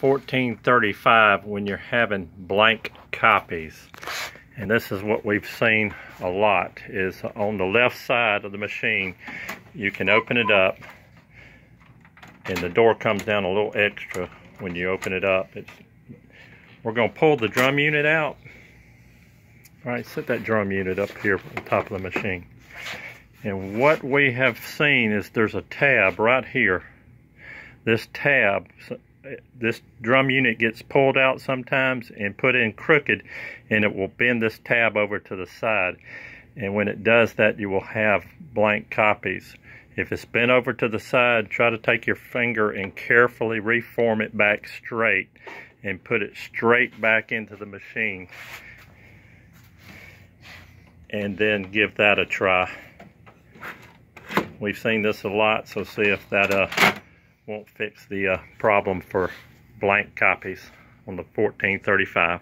1435 when you're having blank copies. And this is what we've seen a lot is on the left side of the machine, you can open it up and the door comes down a little extra when you open it up. It's, we're going to pull the drum unit out. All right, set that drum unit up here on top of the machine. And what we have seen is there's a tab right here. This tab, this drum unit gets pulled out sometimes and put in crooked and it will bend this tab over to the side. And when it does that, you will have blank copies. If it's bent over to the side, try to take your finger and carefully reform it back straight and put it straight back into the machine. And then give that a try. We've seen this a lot, so see if that uh, won't fix the uh, problem for blank copies on the 1435.